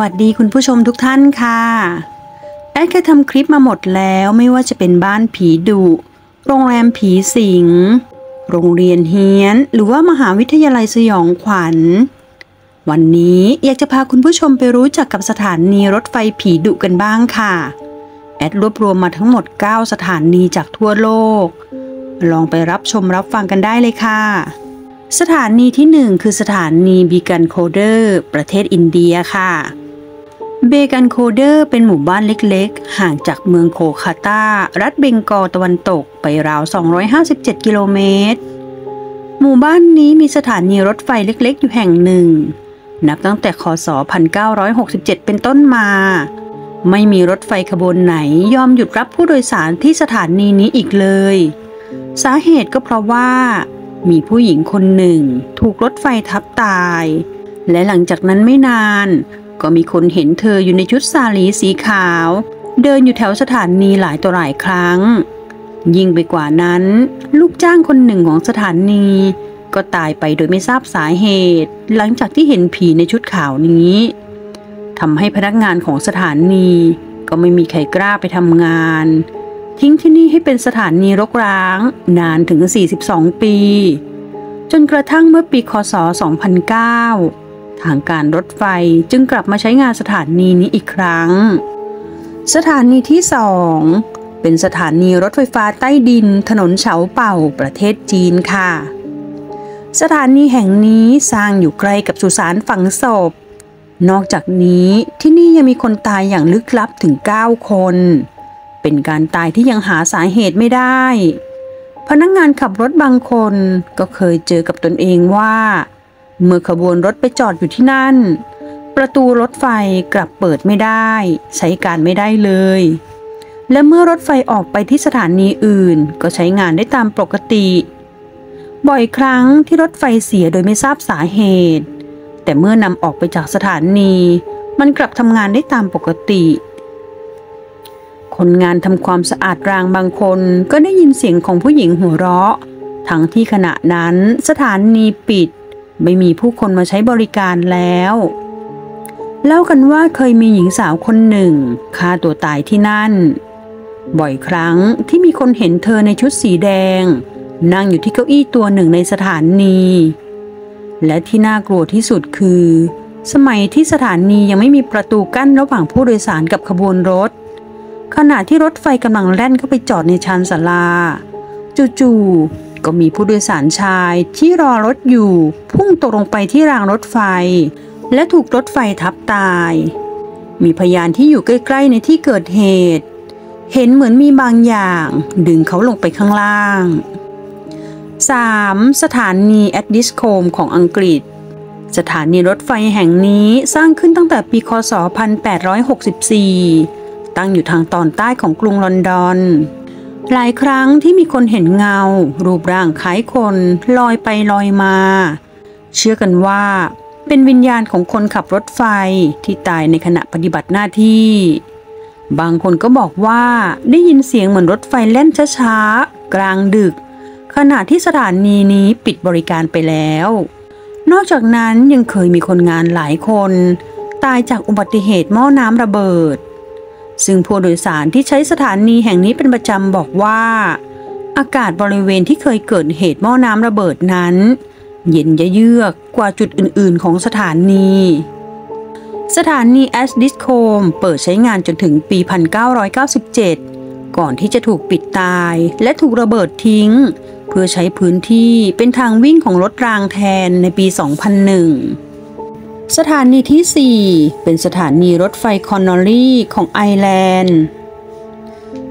วัสดีคุณผู้ชมทุกท่านค่ะ แอดเคยทำคลิปมาหมดแล้วไม่ว่าจะเป็นบ้านผีดุโรงแรมผีสิง โรงเรียนเฮียน หรือว่ามหาวิทยาลัยสยองขวัญ วันนี้อยากจะพาคุณผู้ชมไปรู้จักกับสถานีรถไฟผีดุกันบ้างค่ะ แอดรวบรวมมาทั้งหมด 9 สถานีจากทั่วโลก ลองไปรับชมรับฟังกันได้เลยค่ะ สถานีที่ 1 คือสถานีบีกันโคเดอร์ ประเทศอินเดียค่ะ เบกันโคเดอร์เป็นหมู่บ้านเล็กๆ ห่างจากเมืองโคคาตา รัฐเบงกอลตะวันตกไปราว 257 กิโลเมตร หมู่บ้านนี้มีสถานีรถไฟเล็กๆ อยู่แห่งหนึ่ง นับตั้งแต่คศ 1967 เป็นต้นมา ไม่มีรถไฟขบวนไหนยอมหยุดรับผู้โดยสารที่สถานีนี้อีกเลย สาเหตุก็เพราะว่า มีผู้หญิงคนหนึ่ง ถูกรถไฟทับตาย และหลังจากนั้นไม่นาน ก็มีคนเห็นเธออยู่ในชุดสาลีสีขาว เดินอยู่แถวสถานีหลายต่อหลายครั้ง ยิ่งไปกว่านั้น ลูกจ้างคนหนึ่งของสถานี ก็ตายไปโดยไม่ทราบสาเหตุ หลังจากที่เห็นผีในชุดขาวนี้ทำให้พนักงานของสถานีก็ไม่มีใครกล้าไปทำงาน ทิ้งที่นี่ให้เป็นสถานีรกร้าง นานถึง 42 ปี จนกระทั่งเมื่อปีคศ 2009 ทางการรถไฟจึงกลับมาใช้งานสถานีนี้อีกครั้ง สถานีที่สองเป็นสถานีรถไฟฟ้าใต้ดินถนนเฉาเป่าประเทศจีนค่ะ สถานีแห่งนี้สร้างอยู่ใกล้กับสุสานฝังศพ นอกจากนี้ที่นี่ยังมีคนตายอย่างลึกลับถึง 9 คน เป็นการตายที่ยังหาสาเหตุไม่ได้ พนักงงานขับรถบางคนก็เคยเจอกับตนเองว่า เมื่อขบวนรถไปจอดอยู่ที่นั่น ประตูรถไฟกลับเปิดไม่ได้ ใช้การไม่ได้เลย และเมื่อรถไฟออกไปที่สถานีอื่น ก็ใช้งานได้ตามปกติ บ่อยครั้งที่รถไฟเสียโดยไม่ทราบสาเหตุ แต่เมื่อนำออกไปจากสถานี มันกลับทำงานได้ตามปกติคนงานทำความสะอาดรางบางคนก็ได้ยินเสียงของผู้หญิงหัวเราะ ทั้งที่ขณะนั้นสถานีปิด ไม่มีผู้คนมาใช้บริการแล้ว เล่ากันว่าเคยมีหญิงสาวคนหนึ่งฆ่าตัวตายที่นั่น บ่อยครั้งที่มีคนเห็นเธอในชุดสีแดง นั่งอยู่ที่เก้าอี้ตัวหนึ่งในสถานี และที่น่ากลัวที่สุดคือ สมัยที่สถานียังไม่มีประตูกั้นระหว่างผู้โดยสารกับขบวนรถ ขณะที่รถไฟกำลังแล่นเข้าไปจอดในชานศาลา จู่ ก็มีผู้โดยสารชายที่รอรถอยู่ พุ่งตกลงไปที่รางรถไฟ และถูกรถไฟทับตาย มีพยานที่อยู่ใกล้ ๆ ในที่เกิดเหตุ เห็นเหมือนมีบางอย่าง ดึงเขาลงไปข้างล่าง 3. สถานีแอดดิสโคมของอังกฤษ สถานีรถไฟแห่งนี้สร้างขึ้นตั้งแต่ปีคศ 1864 ตั้งอยู่ทางตอนใต้ของกรุงลอนดอน หลายครั้งที่มีคนเห็นเงา รูปร่างคล้ายคนลอยไปลอยมา เชื่อกันว่า เป็นวิญญาณของคนขับรถไฟที่ตายในขณะปฏิบัติหน้าที่ บางคนก็บอกว่าได้ยินเสียงเหมือนรถไฟแล่นช้าๆ กลางดึก ขณะที่สถานีนี้ปิดบริการไปแล้ว นอกจากนั้นยังเคยมีคนงานหลายคน ตายจากอุบัติเหตุหม้อน้ำระเบิด ซึ่งผู้โดยสารที่ใช้สถานีแห่งนี้เป็นประจำบอกว่า อากาศบริเวณที่เคยเกิดเหตุหม้อน้ำระเบิดนั้น เย็นยะเยือกกว่าจุดอื่น ๆ ของสถานี สถานีแอดดิสคอมบ์เปิดใช้งานจนถึงปี 1997 ก่อนที่จะถูกปิดตายและถูกระเบิดทิ้ง เพื่อใช้พื้นที่เป็นทางวิ่งของรถรางแทนในปี 2001 สถานีที่ 4 เป็นสถานีรถไฟคอนนอลลี่ของไอร์แลนด์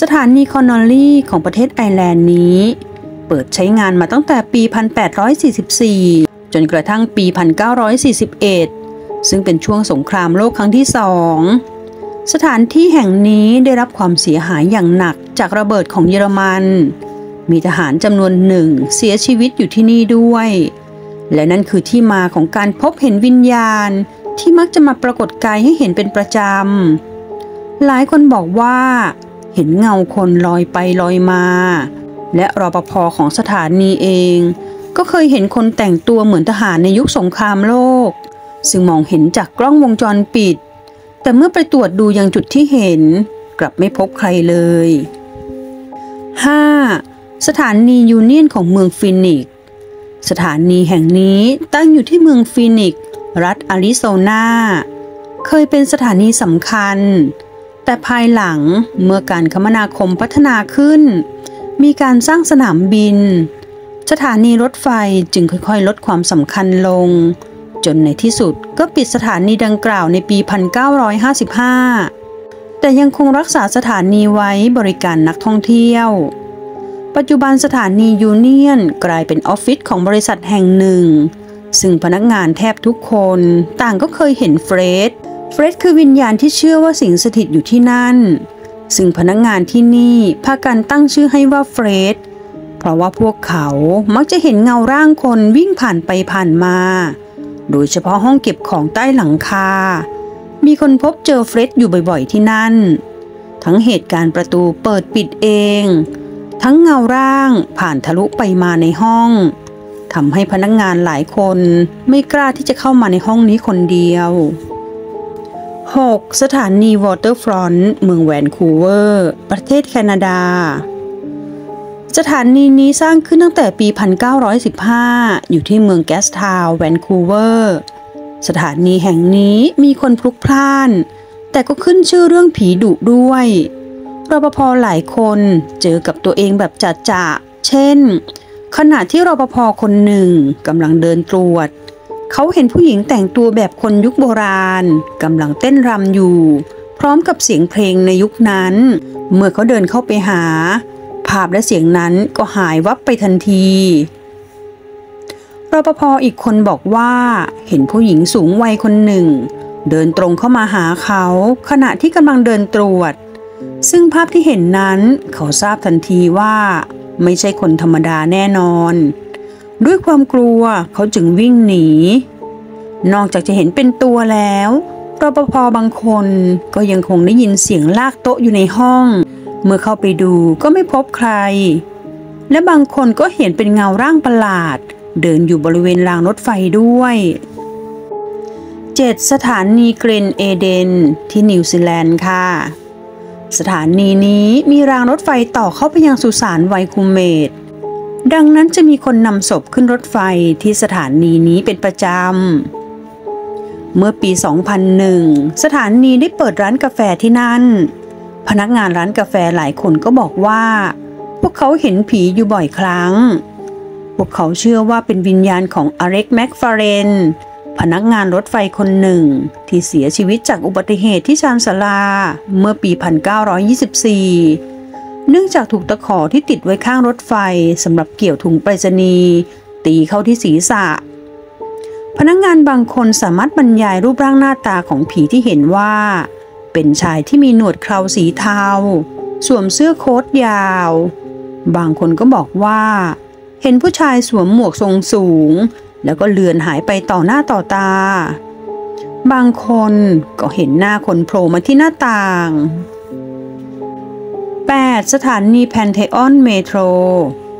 สถานีคอนนอลลี่ของประเทศไอร์แลนด์นี้ เปิดใช้งานมาตั้งแต่ปี 1844 จนกระทั่งปี 1941 ซึ่งเป็นช่วงสงครามโลกครั้งที่สองสถานที่แห่งนี้ได้รับความเสียหายอย่างหนักจากระเบิดของเยอรมัน มีทหารจำนวนหนึ่งเสียชีวิตอยู่ที่นี่ด้วย และนั่นคือที่มาของการพบเห็นวิญญาณที่มักจะมาปรากฏกายให้เห็นเป็นประจำ หลายคนบอกว่า เห็นเงาคนลอยไปลอยมา และรปภของสถานีเอง ก็เคยเห็นคนแต่งตัวเหมือนทหารในยุคสงครามโลก ซึ่งมองเห็นจากกล้องวงจรปิด แต่เมื่อไปตรวจดูยังจุดที่เห็น กลับไม่พบใครเลย 5. สถานียูเนียนของเมืองฟินิกซ์ สถานีแห่งนี้ตั้งอยู่ที่เมืองฟินิกซ์รัฐอาริโซนา เคยเป็นสถานีสำคัญ แต่ภายหลังเมื่อการคมนาคมพัฒนาขึ้น มีการสร้างสนามบิน สถานีรถไฟจึงค่อยๆ ลดความสำคัญลง จนในที่สุดก็ปิดสถานีดังกล่าวในปี 1955 แต่ยังคงรักษาสถานีไว้บริการนักท่องเที่ยว ปัจจุบันสถานียูเนียนกลายเป็นออฟฟิศของบริษัทแห่งหนึ่ง ซึ่งพนักงานแทบทุกคนต่างก็เคยเห็นเฟรด เฟรดคือวิญญาณที่เชื่อว่าสิงสถิตอยู่ที่นั่น ซึ่งพนักงานที่นี่พากันตั้งชื่อให้ว่าเฟรด เพราะว่าพวกเขามักจะเห็นเงาร่างคนวิ่งผ่านไปผ่านมา โดยเฉพาะห้องเก็บของใต้หลังคา มีคนพบเจอเฟรดอยู่บ่อยๆที่นั่น ทั้งเหตุการณ์ประตูเปิดปิดเอง ทั้งเงาร่างผ่านทะลุไปมาในห้องทำให้พนักงานหลายคนไม่กล้าที่จะเข้ามาในห้องนี้คนเดียว 6. สถานีวอเตอร์ฟรอนต์เมืองแวนคูเวอร์ ประเทศแคนาดา สถานีนี้สร้างขึ้นตั้งแต่ปี 1915 อยู่ที่เมืองแกสทาวน์แวนคูเวอร์ สถานีแห่งนี้มีคนพลุกพล่าน แต่ก็ขึ้นชื่อเรื่องผีดุด้วย รปภหลายคนเจอกับตัวเองแบบจัดจะเช่น ขณะที่รปภคนหนึ่งกำลังเดินตรวจ เขาเห็นผู้หญิงแต่งตัวแบบคนยุคโบราณกำลังเต้นรำอยู่ พร้อมกับเสียงเพลงในยุคนั้น เมื่อเขาเดินเข้าไปหา ภาพและเสียงนั้นก็หายวับไปทันทีรปภอีกคนบอกว่าเห็นผู้หญิงสูงวัยคนหนึ่ง เดินตรงเข้ามาหาเขา ขณะที่กำลังเดินตรวจ ซึ่งภาพที่เห็นนั้นเขาทราบทันทีว่าไม่ใช่คนธรรมดาแน่นอน ด้วยความกลัวเขาจึงวิ่งหนี นอกจากจะเห็นเป็นตัวแล้วรปภบางคนก็ยังคงได้ยินเสียงลากโต๊ะอยู่ในห้อง เมื่อเข้าไปดูก็ไม่พบใคร และบางคนก็เห็นเป็นเงาร่างประหลาด เดินอยู่บริเวณรางรถไฟด้วย 7. สถานีเกลนอีเดนที่นิวซีแลนด์ค่ะ สถานีนี้มีรางรถไฟต่อเข้าไปยังสุสานไวคูเมเตดังนั้นจะมีคนนำศพขึ้นรถไฟที่สถานีนี้เป็นประจำ เมื่อปี 2001 สถานีได้เปิดร้านกาแฟที่นั่น พนักงานร้านกาแฟหลายคนก็บอกว่า พวกเขาเห็นผีอยู่บ่อยครั้ง พวกเขาเชื่อว่าเป็นวิญญาณของอเร็กแม็กฟาเรน พนักงานรถไฟคนหนึ่ง ที่เสียชีวิตจากอุบัติเหตุที่ชานสลาเมื่อปี 1924 เนื่องจากถูกตะขอที่ติดไว้ข้างรถไฟสำหรับเกี่ยวถุงไปรษณีย์ตีเข้าที่ศีรษะ พนักงงานบางคนสามารถบรรยายรูปร่างหน้าตาของผีที่เห็นว่า เป็นชายที่มีหนวดเคราสีเทาสวมเสื้อโค้ทยาว บางคนก็บอกว่า เห็นผู้ชายสวมหมวกทรงสูง แล้วก็เลือนหายไปต่อหน้าต่อตา บางคนก็เห็นหน้าคนโผล่มาที่หน้าต่าง 8. สถานีแพนเทออนเมโทร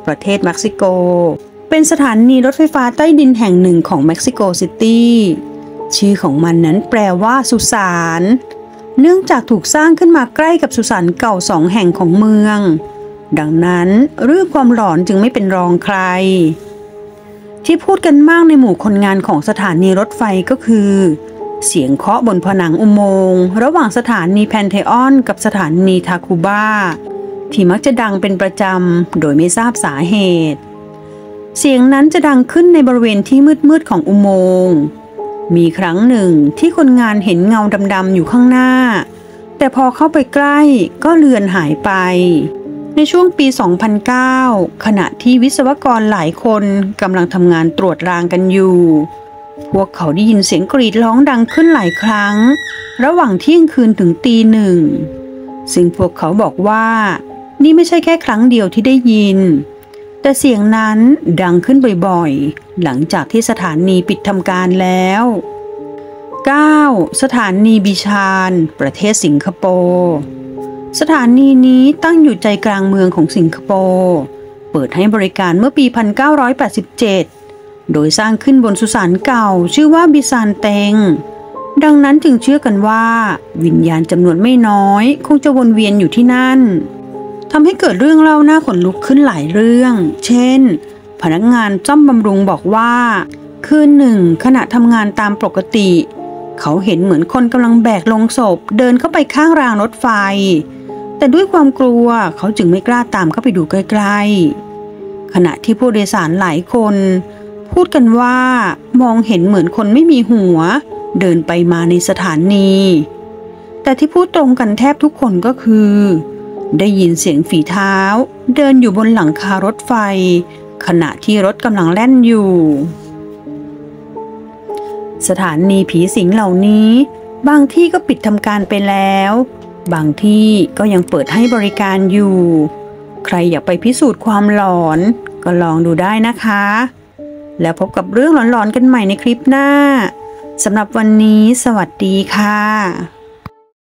ประเทศเม็กซิโก เป็นสถานีรถไฟฟ้าใต้ดินแห่งหนึ่งของเม็กซิโกซิตี้ ชื่อของมันนั้นแปลว่าสุสาน เนื่องจากถูกสร้างขึ้นมาใกล้กับสุสานเก่าสองแห่งของเมือง ดังนั้นเรื่องความหลอนจึงไม่เป็นรองใคร ที่พูดกันมากในหมู่คนงานของสถานีรถไฟก็คือ เสียงเคาะบนผนังอุโมงค์ระหว่างสถานีแพนเทออนกับสถานีทาคูบ้า ที่มักจะดังเป็นประจำ โดยไม่ทราบสาเหตุ เสียงนั้นจะดังขึ้นในบริเวณที่มืดๆของอุโมงค์มีครั้งหนึ่งที่คนงานเห็นเงาดำๆอยู่ข้างหน้า แต่พอเข้าไปใกล้ก็เลือนหายไป ในช่วงปี 2009 ขณะที่วิศวกรหลายคนกำลังทำงานตรวจรางกันอยู่ พวกเขาได้ยินเสียงกรีดร้องดังขึ้นหลายครั้ง ระหว่างเที่ยงคืนถึงตีหนึ่ง ซึ่งพวกเขาบอกว่า นี่ไม่ใช่แค่ครั้งเดียวที่ได้ยิน แต่เสียงนั้นดังขึ้นบ่อยๆ หลังจากที่สถานีปิดทำการแล้ว 9. สถานีบิชาน ประเทศสิงคโปร์ สถานีนี้ตั้งอยู่ใจกลางเมืองของสิงคโปร์เปิดให้บริการเมื่อปี 1987 โดยสร้างขึ้นบนสุสานเก่าชื่อว่าบิซานเตง ดังนั้นจึงเชื่อกันว่า วิญญาณจำนวนไม่น้อย คงจะวนเวียนอยู่ที่นั่นทำให้เกิดเรื่องเล่าหน้าขนลุกขึ้นหลายเรื่อง เช่น พนักงานจ้อมบำรุงบอกว่า คืนหนึ่งขณะทำงานตามปกติ เขาเห็นเหมือนคนกำลังแบกลงศพเดินเข้าไปข้างรางรถไฟ แต่ด้วยความกลัวเขาจึงไม่กล้าตามเข้าไปดูใกล้ๆ ขณะที่ผู้โดยสารหลายคน พูดกันว่ามองเห็นเหมือนคนไม่มีหัว เดินไปมาในสถานี แต่ที่พูดตรงกันแทบทุกคนก็คือ ได้ยินเสียงฝีเท้า เดินอยู่บนหลังคารถไฟ ขณะที่รถกำลังแล่นอยู่ สถานีผีสิงเหล่านี้ บางที่ก็ปิดทำการไปแล้ว บางที่ก็ยังเปิดให้บริการอยู่ ใครอยากไปพิสูจน์ความหลอน ก็ลองดูได้นะคะ แล้วพบกับเรื่องหลอนๆกันใหม่ในคลิปหน้าสำหรับวันนี้สวัสดีค่ะ